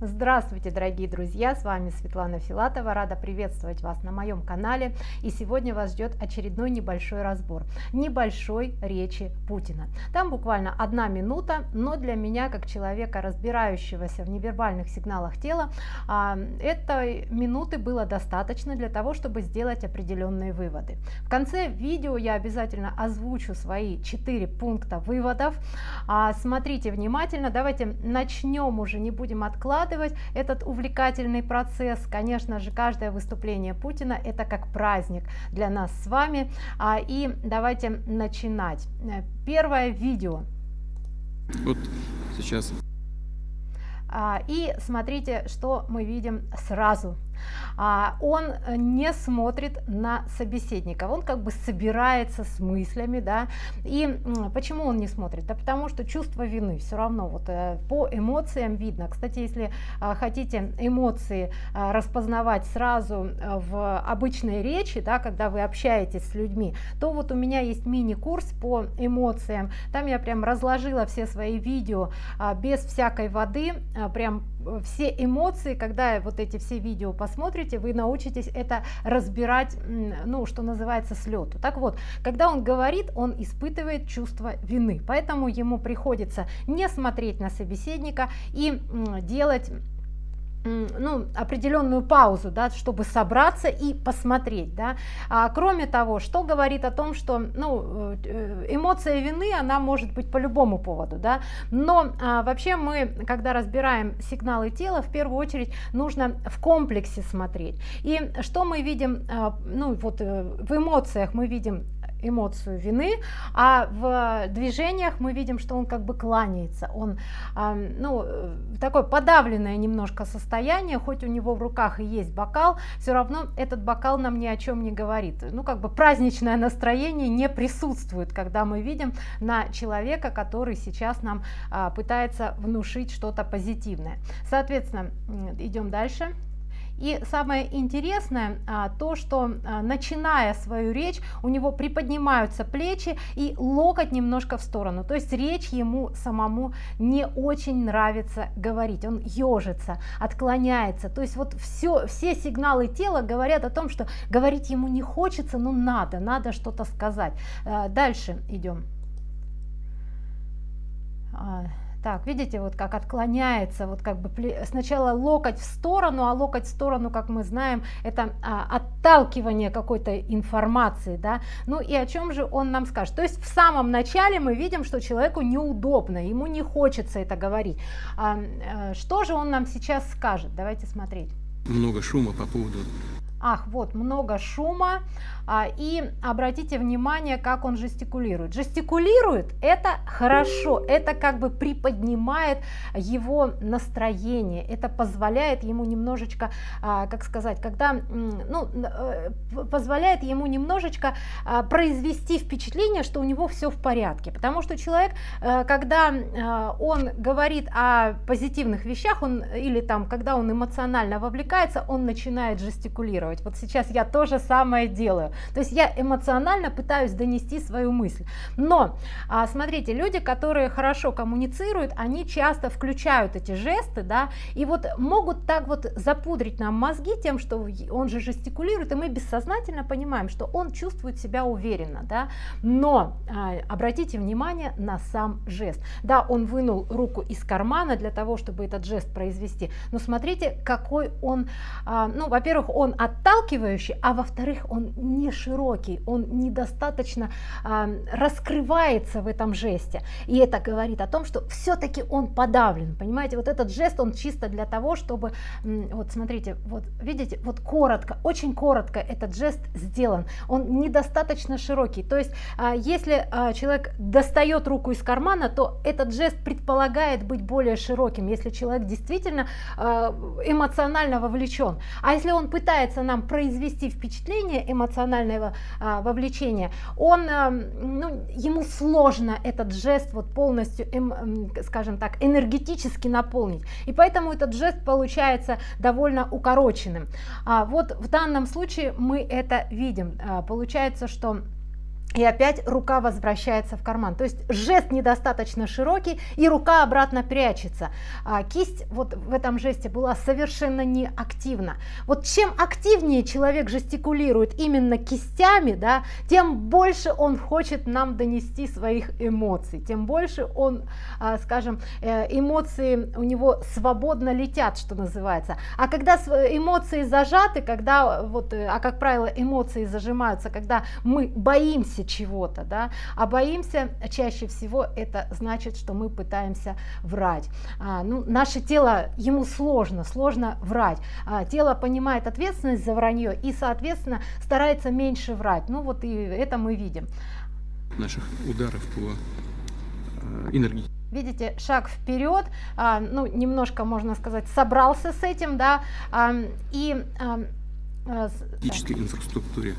Здравствуйте, дорогие друзья! С вами Светлана Филатова. Рада приветствовать вас на моем канале. И сегодня вас ждет очередной небольшой разбор небольшой речи Путина. Там буквально одна минута, но для меня, как человека, разбирающегося в невербальных сигналах тела, а, этой минуты было достаточно для того, чтобы сделать определенные выводы. В конце видео я обязательно озвучу свои четыре пункта выводов. А, смотрите внимательно. Давайте начнем уже, не будем откладывать откладывать этот увлекательный процесс. Конечно же, каждое выступление Путина это как праздник для нас с вами. А, и давайте начинать. Первое видео. Вот сейчас. А, и смотрите, что мы видим сразу он э, не смотрит на собеседника, он как бы собирается с мыслями, да, и почему он не смотрит? Да потому что чувство вины все равно вот э, по эмоциям видно. Кстати, если а, хотите эмоции а, распознавать сразу э, в обычной речи, да, когда вы общаетесь с людьми, то вот у меня есть мини-курс по эмоциям, там я прям разложила все свои видео без всякой воды, прям все эмоции, когда вот эти все видео посмотрите, вы научитесь это разбирать, ну, что называется, с лету. Так вот, когда он говорит, он испытывает чувство вины, поэтому ему приходится не смотреть на собеседника и делать ну, определенную паузу, да, чтобы собраться и посмотреть. Да. А, кроме того, что говорит о том, что ну, э, эмоция вины, она может быть по любому поводу. Да, но а, вообще мы, когда разбираем сигналы тела, в первую очередь нужно в комплексе смотреть. И что мы видим, а, ну, вот э, в эмоциях мы видим эмоцию вины, а в движениях мы видим, что он как бы кланяется, он э, ну, такое подавленное немножко состояние, хоть у него в руках и есть бокал, все равно этот бокал нам ни о чем не говорит. Ну, как бы праздничное настроение не присутствует, когда мы видим на человека, который сейчас нам э, пытается внушить что-то позитивное. Соответственно, идем дальше. И самое интересное а, то, что а, начиная свою речь, у него приподнимаются плечи и локоть немножко в сторону. То есть речь ему самому не очень нравится говорить. Он ежится, отклоняется. То есть вот все, все сигналы тела говорят о том, что говорить ему не хочется, но надо, надо что-то сказать. А, дальше идем. Так, видите, вот как отклоняется, вот как бы сначала локоть в сторону, а локоть в сторону, как мы знаем, это а, отталкивание какой-то информации, да. Ну и о чем же он нам скажет? То есть в самом начале мы видим, что человеку неудобно, ему не хочется это говорить. А, а, что же он нам сейчас скажет? Давайте смотреть. Много шума по поводу Ах, вот много шума. А, и обратите внимание, как он жестикулирует. Жестикулирует это хорошо, это как бы приподнимает его настроение, это позволяет ему немножечко, а, как сказать, когда, ну, э, позволяет ему немножечко а, произвести впечатление, что у него все в порядке. Потому что человек, э, когда он говорит о позитивных вещах, он или там, когда он эмоционально вовлекается, он начинает жестикулировать коммуницировать. Вот сейчас я то же самое делаю. То есть я эмоционально пытаюсь донести свою мысль. Но, а, смотрите, люди, которые хорошо коммуницируют, они часто включают эти жесты, да, и вот могут так вот запудрить нам мозги тем, что он же жестикулирует, и мы бессознательно понимаем, что он чувствует себя уверенно, да. Но а, обратите внимание на сам жест. Да, он вынул руку из кармана для того, чтобы этот жест произвести. Но смотрите, какой он, а, ну, во-первых, он от отталкивающий, а во-вторых, он не широкий, он недостаточно э, раскрывается в этом жесте. И это говорит о том, что все-таки он подавлен. Понимаете, вот этот жест, он чисто для того, чтобы, вот смотрите, вот видите, вот коротко, очень коротко этот жест сделан. Он недостаточно широкий. То есть, э, если э, человек достает руку из кармана, то этот жест предполагает быть более широким, если человек действительно э, эмоционально вовлечен. А если он пытается нам произвести впечатление эмоционального а, вовлечения, он, а, ну, ему сложно этот жест вот полностью, эм, скажем так, энергетически наполнить. И поэтому этот жест получается довольно укороченным. А вот в данном случае мы это видим. А, получается, что и опять рука возвращается в карман. То есть жест недостаточно широкий, и рука обратно прячется. А кисть вот в этом жесте была совершенно не активна. Вот чем активнее человек жестикулирует именно кистями, да, тем больше он хочет нам донести своих эмоций, тем больше он, а, скажем, э, эмоции у него свободно летят, что называется. А когда эмоции зажаты, когда вот, э, а как правило эмоции зажимаются, когда мы боимся чего-то, да, а боимся чаще всего это значит, что мы пытаемся врать. А, ну, наше тело, ему сложно, сложно врать. А, тело понимает ответственность за вранье и, соответственно, старается меньше врать. Ну вот и это мы видим. Наших ударов по э, энергии. Видите, шаг вперед, а, ну, немножко, можно сказать, собрался с этим, да, а, и... А, а, инфраструктуре.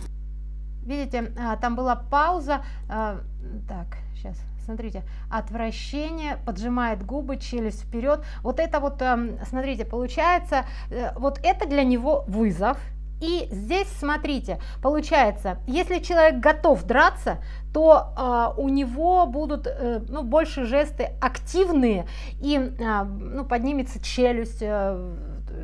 Видите, а, там была пауза. А, так, сейчас, смотрите, отвращение, поджимает губы, челюсть вперед. Вот это вот, эм, смотрите, получается, э, вот это для него вызов. И здесь, смотрите, получается, если человек готов драться, то э, у него будут э, ну, больше жесты активные, и э, ну, поднимется челюсть, э,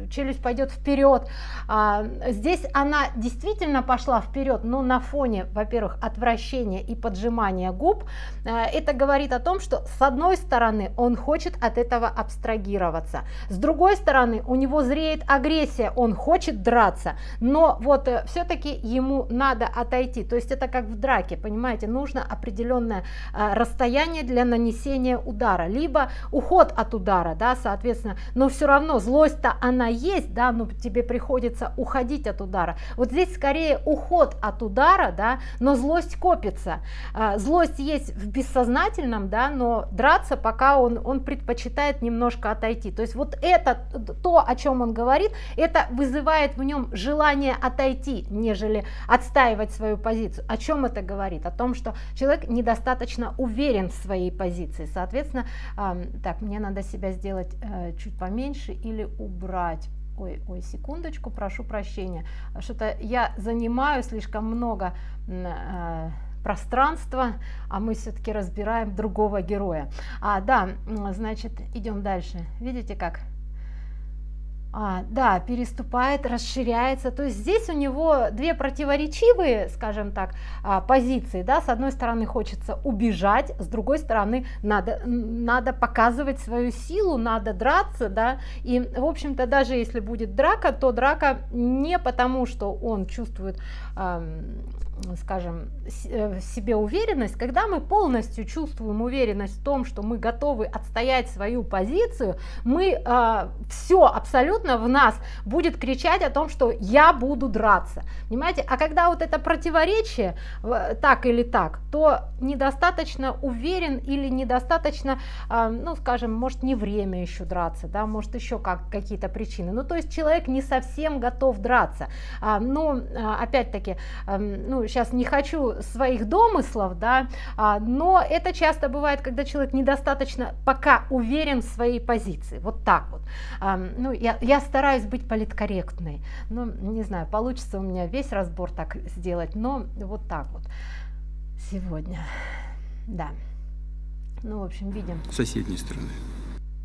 челюсть пойдет вперед. А, здесь она действительно пошла вперед, но на фоне, во-первых, отвращения и поджимания губ, а, это говорит о том, что с одной стороны он хочет от этого абстрагироваться, с другой стороны у него зреет агрессия, он хочет драться, но вот э, все-таки ему надо отойти, то есть это как в драке, понимаете, нужно определенное а, расстояние для нанесения удара, либо уход от удара, да, соответственно, но все равно злость-то она есть, да, но тебе приходится уходить от удара. Вот здесь скорее уход от удара, да, но злость копится. А, злость есть в бессознательном, да, но драться пока он, он предпочитает немножко отойти. То есть вот это, то, о чем он говорит, это вызывает в нем желание отойти, нежели отстаивать свою позицию. О чем это говорит? О том, что человек недостаточно уверен в своей позиции. Соответственно, так, мне надо себя сделать э, чуть поменьше или убрать ой, ой, секундочку, прошу прощения, что-то я занимаю слишком много э, пространства, а мы все-таки разбираем другого героя. А, да, значит, идем дальше. Видите как? А, да, переступает, расширяется. То есть здесь у него две противоречивые, скажем так, а, позиции. Да? С одной стороны хочется убежать, с другой стороны надо, надо показывать свою силу, надо драться. Да? И, в общем-то, даже если будет драка, то драка не потому, что он чувствует скажем, э, в себе уверенность, когда мы полностью чувствуем уверенность в том, что мы готовы отстоять свою позицию, мы а, все абсолютно в нас будет кричать о том, что я буду драться, понимаете? А когда вот это противоречие так или так, то недостаточно уверен или недостаточно, э, ну, скажем, может не время еще драться, да, может еще как какие-то причины. Ну, то есть человек не совсем готов драться. А, но опять-таки, э, ну, сейчас не хочу своих домыслов, да, а, но это часто бывает, когда человек недостаточно пока уверен в своей позиции, вот так вот. А, ну, я, я стараюсь быть политкорректной, ну, не знаю, получится у меня весь разбор так сделать, но вот так вот сегодня, да. Ну, в общем, видим. Соседней стороны.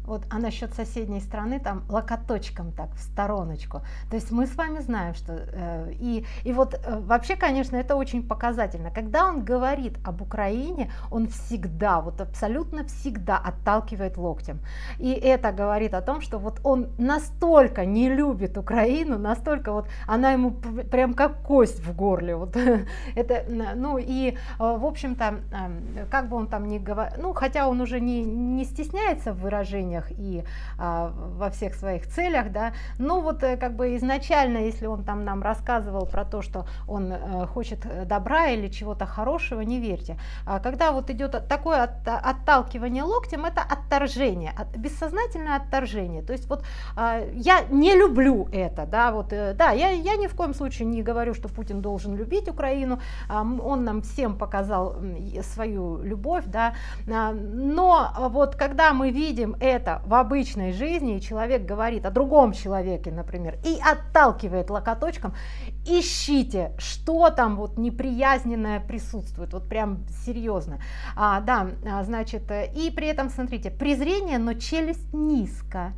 Вот, а насчет соседней страны там локоточком так, в стороночку. То есть мы с вами знаем, что... Э, и, и вот э, вообще, конечно, это очень показательно. Когда он говорит об Украине, он всегда, вот абсолютно всегда отталкивает локтем. И это говорит о том, что вот он настолько не любит Украину, настолько вот она ему прям как кость в горле. Вот это, ну и, э, в общем-то, э, как бы он там ни говорил, ну, хотя он уже не, не стесняется в выражениях, намерениях и а, во всех своих целях, да, но вот э, как бы изначально, если он там нам рассказывал про то, что он э, хочет добра или чего-то хорошего, не верьте. А когда вот идет такое от, отталкивание локтем, это отторжение, от, бессознательное отторжение, то есть вот а, я не люблю это, да, вот, э, да, я, я ни в коем случае не говорю, что Путин должен любить Украину, а, он нам всем показал свою любовь, да, а, но вот когда мы видим это, это в обычной жизни, и человек говорит о другом человеке, например, и отталкивает локоточком, ищите, что там вот неприязненное присутствует, вот прям серьезно. А, да, а, значит, и при этом, смотрите, презрение, но челюсть низко.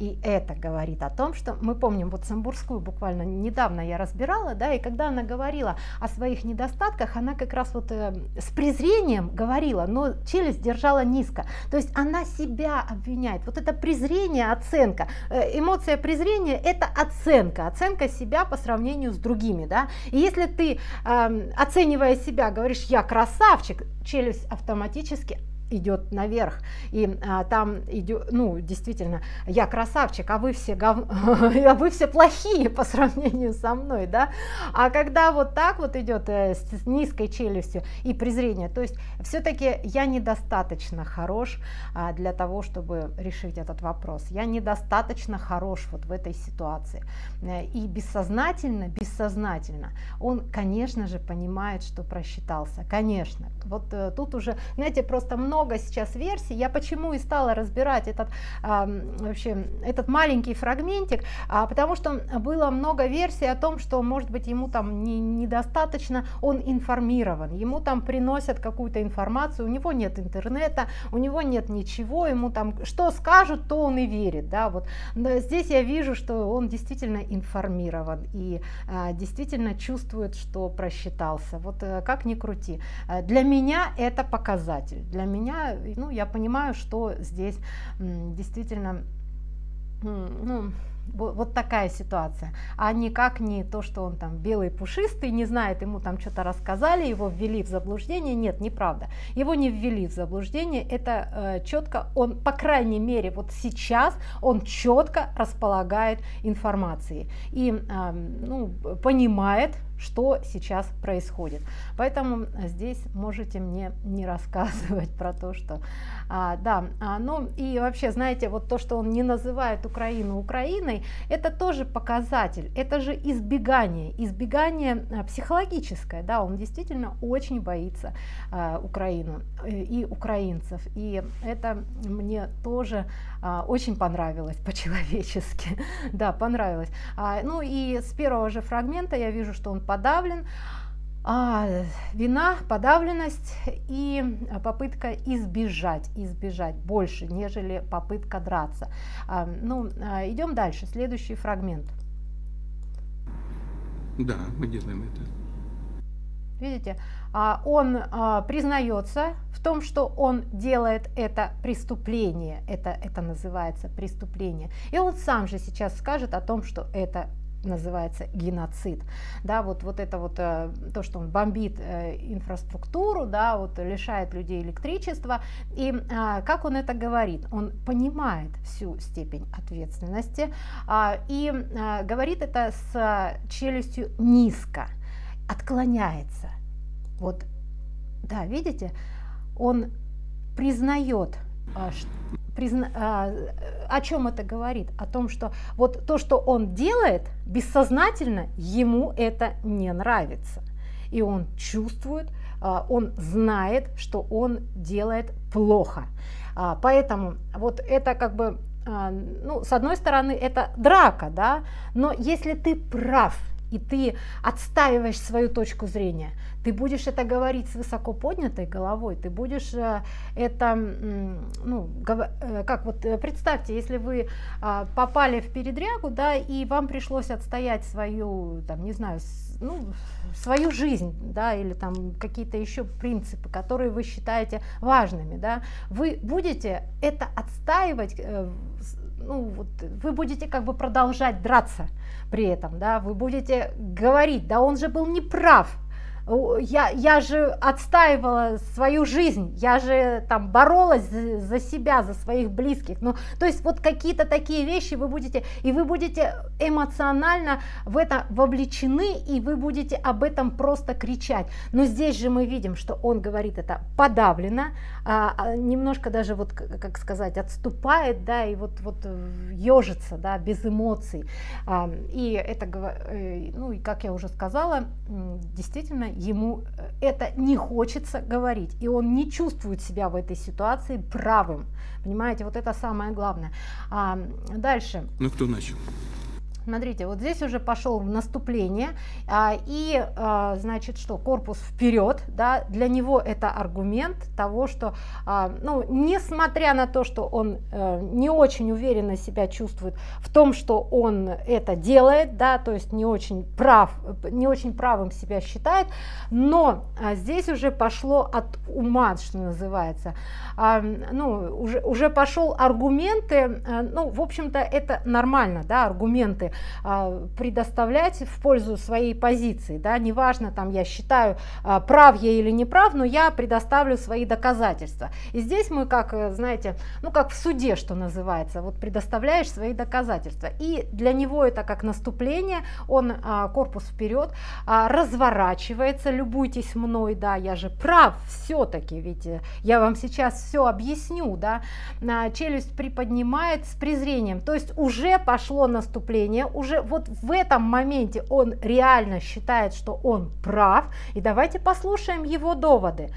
И это говорит о том, что мы помним, вот Самбурскую буквально недавно я разбирала, да, и когда она говорила о своих недостатках, она как раз вот э, с презрением говорила, но челюсть держала низко. То есть она себя обвиняет. Вот это презрение, оценка. Э, эмоция презрения – это оценка, оценка себя по сравнению с другими, да. И если ты, э, оценивая себя, говоришь «я красавчик», челюсть автоматически идет наверх, и а, там идет, ну, действительно, я красавчик, а вы все гов... а вы все плохие по сравнению со мной, да, а когда вот так вот идет э, с низкой челюстью и презрение, то есть все-таки я недостаточно хорош а, для того, чтобы решить этот вопрос, я недостаточно хорош вот в этой ситуации, э, и бессознательно, бессознательно он, конечно же, понимает, что просчитался, конечно, вот э, тут уже, знаете, просто много много сейчас версий. Я почему и стала разбирать этот, вообще, этот маленький фрагментик, а, потому что было много версий о том, что, может быть, ему там не, недостаточно, он информирован, ему там приносят какую-то информацию, у него нет интернета, у него нет ничего, ему там что скажут, то он и верит, да, вот. Но здесь я вижу, что он действительно информирован и а, действительно чувствует, что просчитался. Вот а, как ни крути. А, для меня это показатель, для меня меня, ну, я понимаю, что здесь действительно, ну, вот такая ситуация, а никак не то, что он там белый пушистый, не знает, ему там что-то рассказали, его ввели в заблуждение, нет, неправда, его не ввели в заблуждение, это э, четко, он, по крайней мере, вот сейчас он четко располагает информацией. И э, ну, понимает, что сейчас происходит. Поэтому здесь можете мне не рассказывать про то, что... А, да, а, ну и вообще, знаете, вот то, что он не называет Украину Украиной, это тоже показатель, это же избегание, избегание а, психологическое, да, он действительно очень боится а, Украину э, и украинцев, и это мне тоже а, очень понравилось по-человечески, да, понравилось. А, ну и с первого же фрагмента я вижу, что он подавлен, а, вина, подавленность и попытка избежать, избежать больше, нежели попытка драться. А, ну, а, идем дальше, следующий фрагмент. Да, мы делаем это. Видите, а, он а, признается в том, что он делает это преступление, это, это называется преступление. И он сам же сейчас скажет о том, что это называется геноцид, да, вот, вот это вот э, то, что он бомбит э, инфраструктуру, да, вот лишает людей электричества, и а, как он это говорит, он понимает всю степень ответственности а, и а, говорит это с челюстью низко, отклоняется, вот, да, видите, он признает, призна... А, о чем это говорит? О том, что вот то, что он делает, бессознательно ему это не нравится. И он чувствует, а, он знает, что он делает плохо. А, поэтому вот это как бы, ну, с одной стороны, это драка, да, но если ты прав, и ты отстаиваешь свою точку зрения, ты будешь это говорить с высоко поднятой головой, ты будешь э, это, ну, э, как вот э, представьте, если вы а, попали в передрягу, да, и вам пришлось отстоять свою, там, не знаю, ну, свою жизнь, да, или там какие-то еще принципы, которые вы считаете важными, да, вы будете это отстаивать, ну, вот, вы будете как бы продолжать драться при этом, да, вы будете говорить, да он же был неправ, я, я же отстаивала свою жизнь, я же там боролась за, за себя, за своих близких. Ну, то есть вот какие-то такие вещи вы будете, и вы будете эмоционально в это вовлечены, и вы будете об этом просто кричать. Но здесь же мы видим, что он говорит это подавлено, а, а, немножко даже вот, как сказать, отступает, да, и вот, вот ежится, да, без эмоций. А, и это, э, ну, и как я уже сказала, действительно, ему э, это не хочется говорить, и он не чувствует себя в этой ситуации правым. Понимаете, вот это самое главное. А, дальше. Ну, кто начал? Смотрите, вот здесь уже пошел в наступление, а, и, а, значит, что, корпус вперед, да, для него это аргумент того, что, а, ну, несмотря на то, что он а, не очень уверенно себя чувствует в том, что он это делает, да, то есть не очень прав, не очень правым себя считает, но а, здесь уже пошло от ума, что называется, а, ну, уже, уже пошел аргументы, а, ну, в общем-то, это нормально, да, аргументы, предоставлять в пользу своей позиции. Да? Неважно, там, я считаю, а, прав я или не прав, но я предоставлю свои доказательства. И здесь мы, как, э, знаете, ну как в суде, что называется, вот предоставляешь свои доказательства. И для него это как наступление, он а, корпус вперед, разворачивается, любуйтесь мной, да, я же прав все-таки, ведь э, я вам сейчас все объясню, да, челюсть приподнимает с презрением, то есть уже пошло наступление, уже вот в этом моменте он реально считает, что он прав. И давайте послушаем его доводы.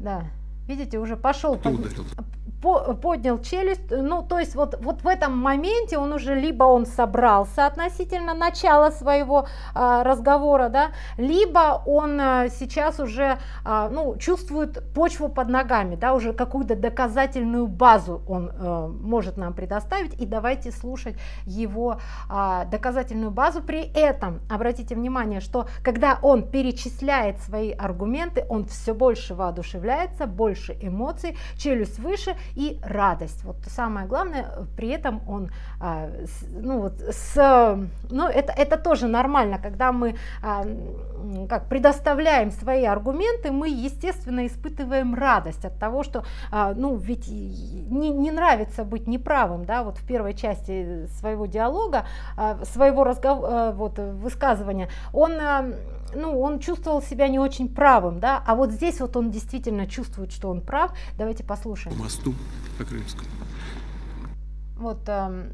Да, видите, уже пошел. Под по, поднял челюсть, ну, то есть вот, вот в этом моменте он уже либо он собрался относительно начала своего а, разговора, да, либо он а, сейчас уже, а, ну, чувствует почву под ногами, да, уже какую-то доказательную базу он а, может нам предоставить, и давайте слушать его а, доказательную базу. При этом, обратите внимание, что когда он перечисляет свои аргументы, он все больше воодушевляется, больше эмоций, челюсть выше, и радость. Вот самое главное, при этом он, а, ну вот, с, ну это, это тоже нормально, когда мы а, как предоставляем свои аргументы, мы, естественно, испытываем радость от того, что, а, ну, ведь не, не нравится быть неправым, да, вот в первой части своего диалога, своего разговора, вот, высказывания, он ну, он чувствовал себя не очень правым, да, а вот здесь вот он действительно чувствует, что он прав. Давайте послушаем. По мосту по Крымскому вот э,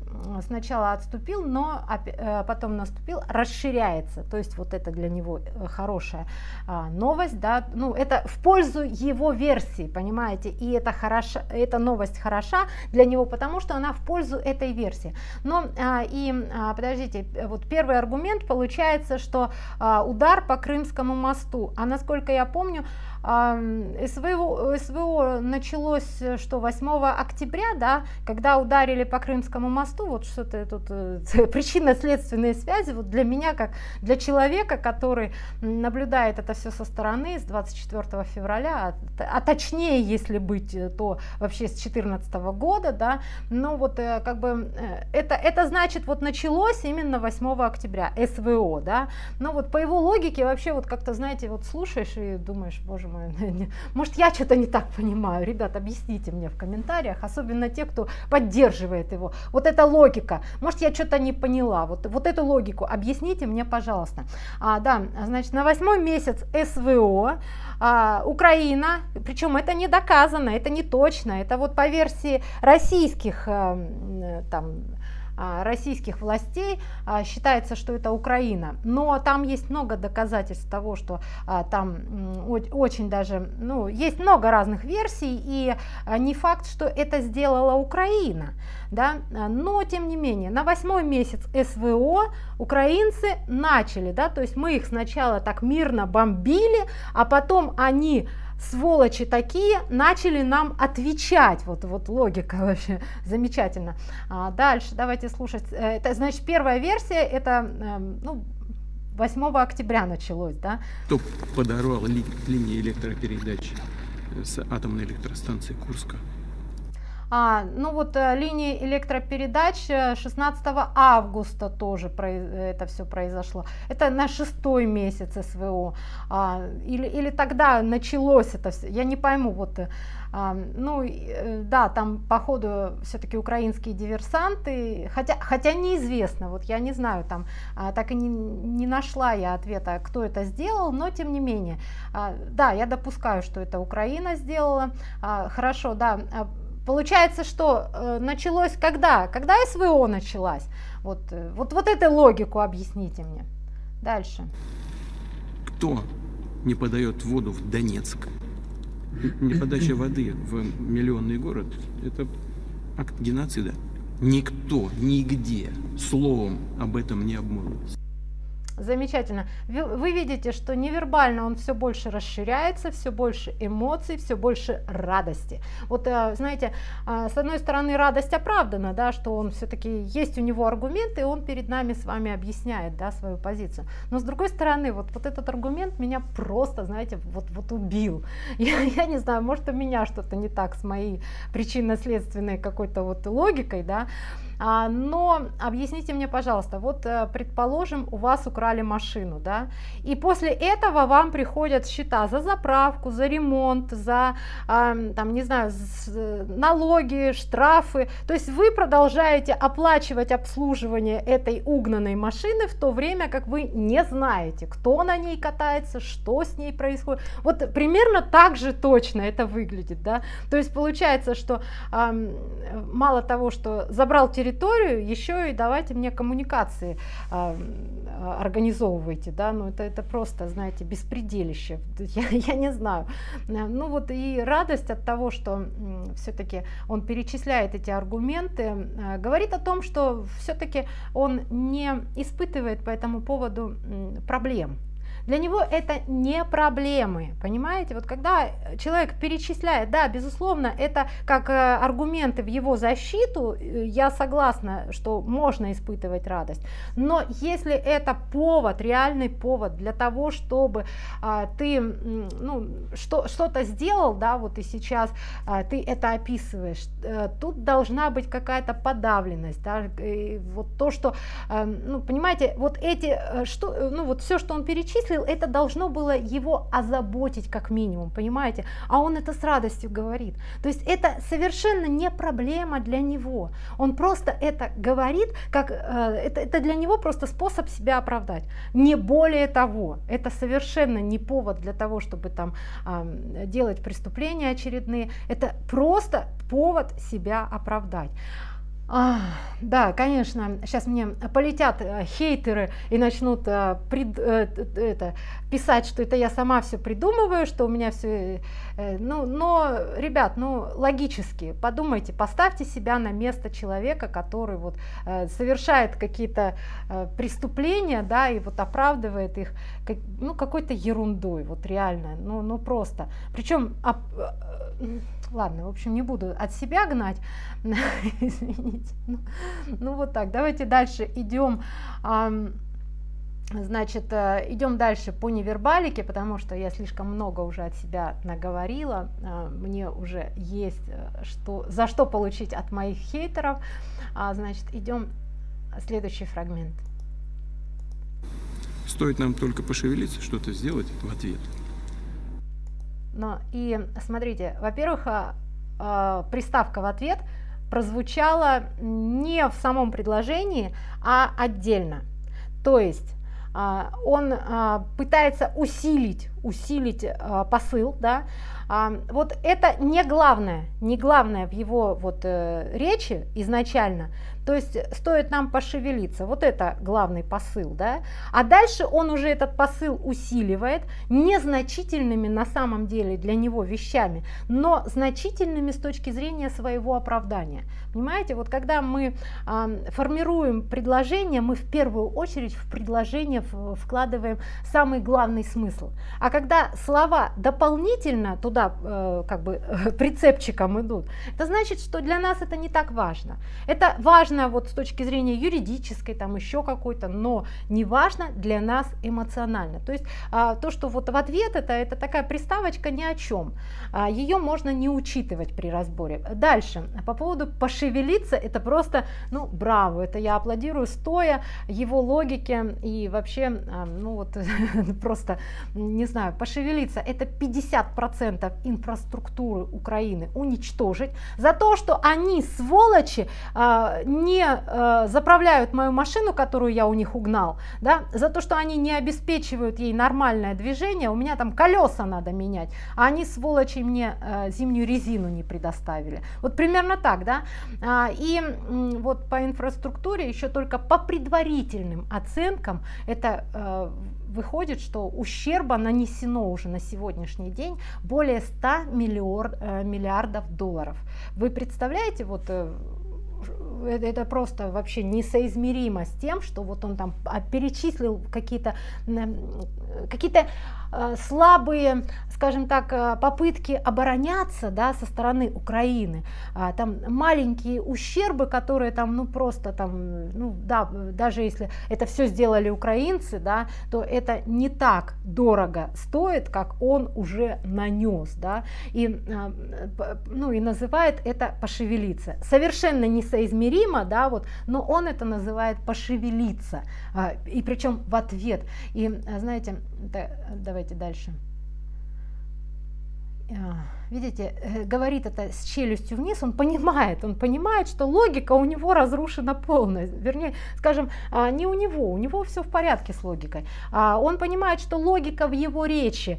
сначала отступил, но э, потом наступил, расширяется. То есть вот это для него э, хорошая э, новость, да, ну это в пользу его версии, понимаете, и это хороша, эта новость хороша для него, потому что она в пользу этой версии. Но э, и э, подождите, вот первый аргумент получается, что э, удар по Крымскому мосту, а насколько я помню, СВО, СВО началось э, что 8 октября, да, когда ударили по Крымскому мосту, вот что-то тут э, причинно-следственные связи, вот для меня, как для человека, который наблюдает это все со стороны с 24 февраля, а, а точнее, если быть, э, то вообще с 14 года, да, ну вот как бы это, это значит вот началось именно 8 октября, СВО, да, ну вот по его логике вообще вот как-то, знаете, вот слушаешь и думаешь, боже мой, может я что-то не так понимаю. Ребят, объясните мне в комментариях, особенно те, кто поддерживает его. Вот эта логика, может я что-то не поняла, вот, вот эту логику объясните мне, пожалуйста. А, да, значит, на восьмой месяц СВО а, Украина, причем это не доказано, это не точно, это вот по версии российских а, там российских властей а, считается, что это Украина. Но там есть много доказательств того, что а, там очень даже, ну, есть много разных версий, и не факт, что это сделала Украина. Да? Но, тем не менее, на восьмой месяц СВО украинцы начали, да, то есть мы их сначала так мирно бомбили, а потом они сволочи такие, начали нам отвечать. Вот, вот логика вообще замечательно. А дальше давайте слушать. Э, это, значит, первая версия, это эм, ну, 8 октября началось, да? Кто подорвал ли, линии электропередач с атомной электростанции Курска? А, ну вот э, линии электропередач 16 э, августа тоже это все произошло. Это на шестой месяц СВО. А, или, или тогда началось это все. Я не пойму, вот э, а, ну, да, там, походу, все-таки украинские диверсанты, хотя, хотя неизвестно, вот я не знаю, там, а, так и не, не нашла я ответа, кто это сделал, но тем не менее, а, да, я допускаю, что это Украина сделала, хорошо, да, Получается, что э, началось когда? Когда СВО началась? Вот, э, вот, вот эту логику объясните мне. Дальше. Никто не подает воду в Донецк. Неподача воды в миллионный город – это акт геноцида. Никто, нигде словом об этом не обмолвился. Замечательно. Вы видите, что невербально он все больше расширяется, все больше эмоций, все больше радости. Вот, э, знаете, а, с одной стороны, радость оправдана, да, что он все-таки есть у него аргументы, и он перед нами с вами объясняет да, свою позицию. Но с другой стороны, вот, вот этот аргумент меня просто, знаете, вот, вот убил. Я, я не знаю, может у меня что-то не так с моей причинно-следственной какой-то вот логикой, да, но объясните мне, пожалуйста, вот э, предположим, у вас украли машину, да, и после этого вам приходят счета за заправку, за ремонт, за, там, не знаю, налоги, штрафы, то есть вы продолжаете оплачивать обслуживание этой угнанной машины в то время, как вы не знаете, кто на ней катается, что с ней происходит. Вот примерно так же точно это выглядит, да, то есть получается, что мало того, что забрал территорию, территорию, еще и давайте мне коммуникации э, организовывайте, да, ну это, это просто, знаете, беспределище, я, я не знаю. Ну вот и радость от того, что все-таки он перечисляет эти аргументы, э, говорит о том, что все-таки он не испытывает по этому поводу проблем. Для него это не проблемы, понимаете? Вот когда человек перечисляет, да, безусловно, это как э, аргументы в его защиту, э, я согласна, что можно испытывать радость, но если это повод, реальный повод для того, чтобы а, ты ну, что, что-то сделал, да, вот и сейчас а, ты это описываешь, а, тут должна быть какая-то подавленность, да, и вот то, что, а, ну, понимаете, вот эти, что, ну, вот все, что он перечислил, говорил, это должно было его озаботить как минимум, понимаете? А он это с радостью говорит. То есть это совершенно не проблема для него. Он просто это говорит, как э, это, это для него просто способ себя оправдать. Не более того, это совершенно не повод для того, чтобы там делать преступления очередные. Это просто повод себя оправдать. А, да, конечно, сейчас мне полетят э, хейтеры и начнут а, прид, а, это, писать, что это я сама все придумываю, что у меня все... А, ну, но, ребят, ну, логически, подумайте, поставьте себя на место человека, который вот а, совершает какие-то а, преступления, да, и вот оправдывает их, ну, какой-то ерундой, вот реально, ну, ну просто. Причем... А, ладно, в общем, не буду от себя гнать, извините. Ну, ну вот так, давайте дальше идем. Значит, э, идем дальше по невербалике, потому что я слишком много уже от себя наговорила. Э, мне уже есть что, за что получить от моих хейтеров. А, значит, идем следующий фрагмент. Стоит нам только пошевелиться, что-то сделать в ответ – но и смотрите, во-первых, а, а, приставка в ответ прозвучала не в самом предложении, а отдельно. То есть а, он пытается усилить, усилить посыл, да, вот это не главное, не главное в его вот э, речи изначально, то есть стоит нам пошевелиться, вот это главный посыл, да, а дальше он уже этот посыл усиливает незначительными на самом деле для него вещами, но значительными с точки зрения своего оправдания. Понимаете, вот когда мы э, формируем предложение, мы в первую очередь в предложение вкладываем самый главный смысл. А когда слова дополнительно туда э, как бы прицепчиком идут, это значит, что для нас это не так важно. Это важно вот с точки зрения юридической, там еще какой-то, но не важно для нас эмоционально. То есть э, то, что вот в ответ это, это такая приставочка ни о чем. Э, ее можно не учитывать при разборе. Дальше, по поводу поширения шевелиться, это просто, ну, браво, это я аплодирую стоя его логике и вообще, а, ну вот, просто, не знаю, пошевелиться, это 50% инфраструктуры Украины уничтожить за то, что они, сволочи, а, не а, заправляют мою машину, которую я у них угнал, да, за то, что они не обеспечивают ей нормальное движение, у меня там колеса надо менять, а они, сволочи, мне зимнюю резину не предоставили. Вот примерно так, да. А, и вот по инфраструктуре еще только по предварительным оценкам это выходит, что ущерба нанесено уже на сегодняшний день более 100 миллиор, миллиардов долларов. Вы представляете, вот это просто вообще несоизмеримо с тем, что вот он там а, перечислил какие-то какие-то Э, слабые, скажем так, э, попытки обороняться да, со стороны Украины, а, там маленькие ущербы, которые там, ну просто там, ну да, даже если это все сделали украинцы, да, то это не так дорого стоит, как он уже нанес, да, и, э, ну, и называет это пошевелиться. Совершенно несоизмеримо, да, вот, но он это называет пошевелиться, а, и причем в ответ. И, знаете, давайте давайте дальше. А, видите, э, говорит это с челюстью вниз, он понимает, он понимает, что логика у него разрушена полностью. Вернее, скажем, а, не у него, у него все в порядке с логикой. А он понимает, что логика в его речи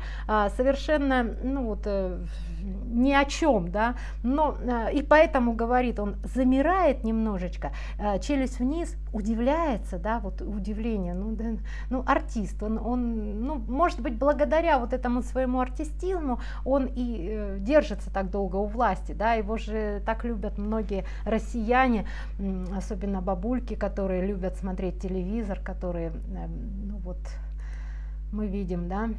совершенно, ну вот, э, ни о чем, да, но э, и поэтому говорит, он замирает немножечко, э, челюсть вниз, удивляется, да, вот удивление, ну, да, ну артист, он, он, ну, может быть, благодаря вот этому своему артистизму он и э, держится так долго у власти, да, его же так любят многие россияне, особенно бабульки, которые любят смотреть телевизор, которые, ну вот, мы видим, да,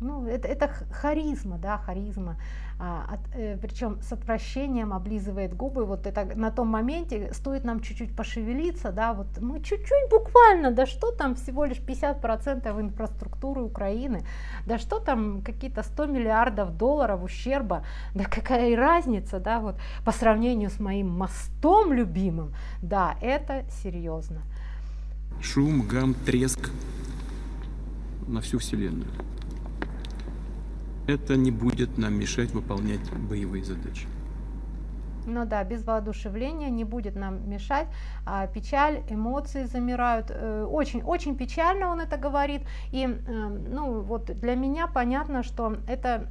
ну, это, это харизма, да, харизма. А, от, э, причем с отвращением облизывает губы. Вот это на том моменте стоит нам чуть-чуть пошевелиться, да, вот мы чуть-чуть буквально, да что там всего лишь 50% инфраструктуры Украины, да что там какие-то 100 миллиардов долларов ущерба, да какая разница, да, вот по сравнению с моим мостом любимым, да, это серьезно. Шум, гам, треск на всю Вселенную это не будет нам мешать выполнять боевые задачи. Ну да, без воодушевления не будет нам мешать. А, печаль, эмоции замирают. Очень-очень э, печально он это говорит. И э, ну вот для меня понятно, что это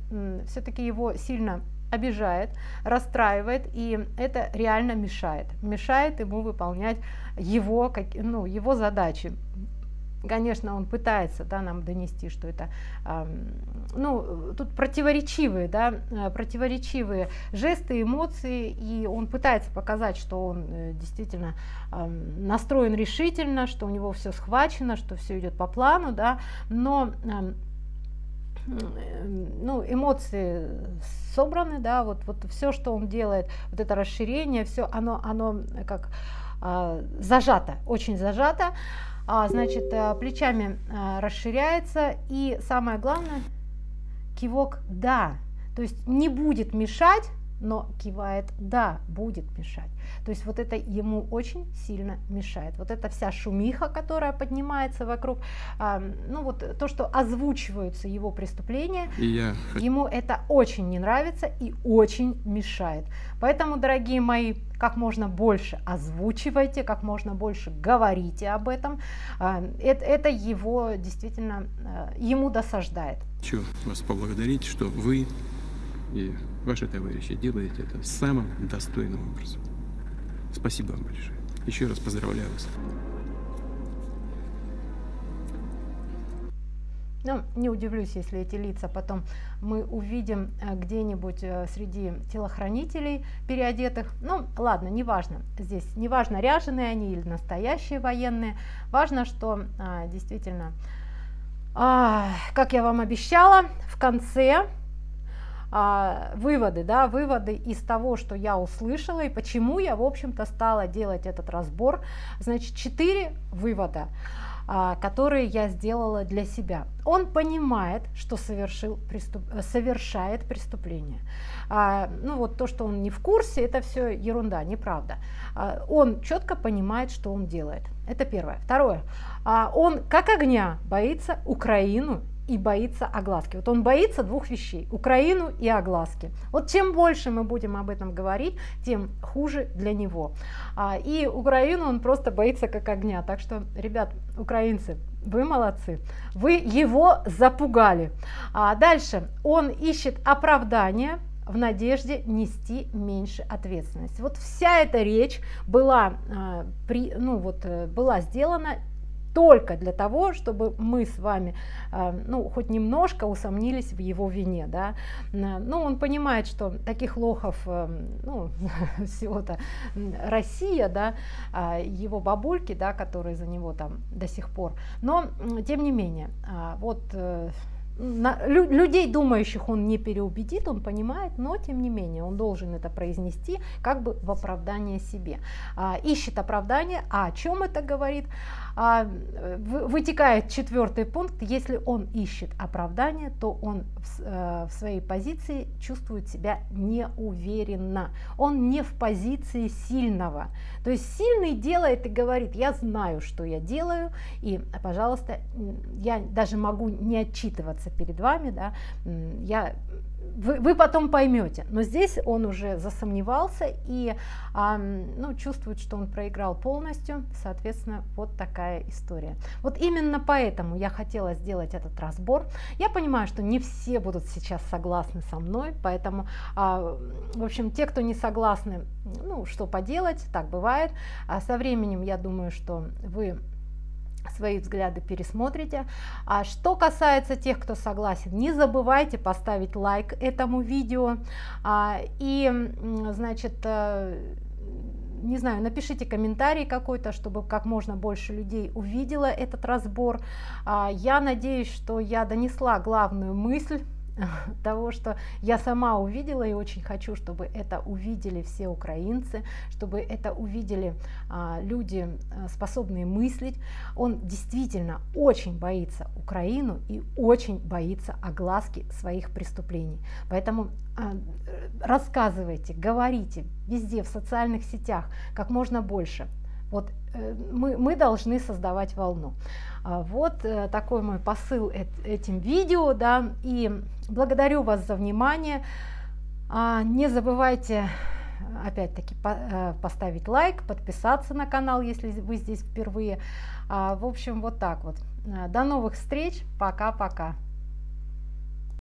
все-таки его сильно обижает, расстраивает, и это реально мешает. Мешает ему выполнять его, ну, его задачи конечно, он пытается да, нам донести, что это, э, ну, тут противоречивые, да, э, противоречивые жесты, эмоции, и он пытается показать, что он э, действительно э, настроен решительно, что у него все схвачено, что все идет по плану, да, но ну, эмоции собраны, да, вот, вот все, что он делает, вот это расширение, все, оно, оно как э, зажато, очень зажато, а, значит, э, плечами а, расширяется. И самое главное, кивок «да». То есть не будет мешать, но кивает «да, будет мешать». То есть вот это ему очень сильно мешает. Вот эта вся шумиха, которая поднимается вокруг, а, ну вот то, что озвучиваются его преступления, я... ему это очень не нравится и очень мешает. Поэтому, дорогие мои, как можно больше озвучивайте, как можно больше говорите об этом. А, это, это его действительно, а, ему досаждает. Хочу вас поблагодарить, что вы и ваши товарищи делаете это самым достойным образом. Спасибо вам большое. Еще раз поздравляю вас. Ну, не удивлюсь, если эти лица потом мы увидим э, где-нибудь э, среди телохранителей переодетых. Ну, ладно, неважно. Здесь неважно, ряженые они или настоящие военные. Важно, что а, действительно, а, как я вам обещала, в конце а, выводы, да, выводы из того, что я услышала и почему я, в общем-то, стала делать этот разбор. Значит, четыре вывода. А, которые я сделала для себя. Он понимает, что совершил преступ... совершает преступление. А, ну вот то, что он не в курсе, это все ерунда, неправда. А, он четко понимает, что он делает. Это первое. Второе. А, он как огня боится Украину и боится огласки. Вот он боится двух вещей, Украину и огласки. Вот чем больше мы будем об этом говорить, тем хуже для него. А, и Украину он просто боится как огня. Так что, ребят, украинцы, вы молодцы. Вы его запугали. А дальше он ищет оправдание в надежде нести меньше ответственности. Вот вся эта речь была, а, ну вот, э, была сделана только для того, чтобы мы с вами, э, ну, хоть немножко усомнились в его вине, да. Ну, он понимает, что таких лохов, э, ну, всего-то Россия, да, а его бабульки, да, которые за него там до сих пор. Но, тем не менее, а, вот э, на, лю, людей, думающих, он не переубедит, он понимает, но тем не менее он должен это произнести как бы в оправдание себе. А, ищет оправдание, а о чем это говорит? А, вытекает четвертый пункт, если он ищет оправдание, то он в, э, в своей позиции чувствует себя неуверенно. Он не в позиции сильного. То есть сильный делает и говорит, я знаю, что я делаю, и, пожалуйста, я даже могу не отчитываться перед вами, да, я вы, вы потом поймете. Но здесь он уже засомневался и а, ну, чувствует, что он проиграл полностью. Соответственно, вот такая история. Вот именно поэтому я хотела сделать этот разбор. Я понимаю, что не все будут сейчас согласны со мной, поэтому, а, в общем, те, кто не согласны, ну, что поделать, так бывает. А со временем, я думаю, что вы свои взгляды пересмотрите. А что касается тех, кто согласен, не забывайте поставить лайк этому видео. А, и, значит, э, не знаю, напишите комментарий какой-то, чтобы как можно больше людей увидела этот разбор. А, я надеюсь, что я донесла главную мысль того, что я сама увидела и очень хочу, чтобы это увидели все украинцы, чтобы это увидели а, люди, а, способные мыслить. Он действительно очень боится Украину и очень боится огласки своих преступлений. Поэтому а, рассказывайте, говорите везде, в социальных сетях, как можно больше. Вот э, мы, мы должны создавать волну. А, вот э, такой мой посыл этим видео, да, и благодарю вас за внимание. А, не забывайте опять-таки э, поставить лайк, подписаться на канал, если вы здесь впервые. А, в общем, вот так вот. До новых встреч. Пока-пока.